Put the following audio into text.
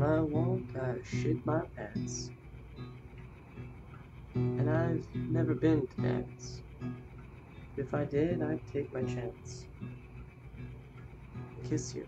When I won't, I shit my pants. And I've never been to dance. If I did, I'd take my chance. Kiss you.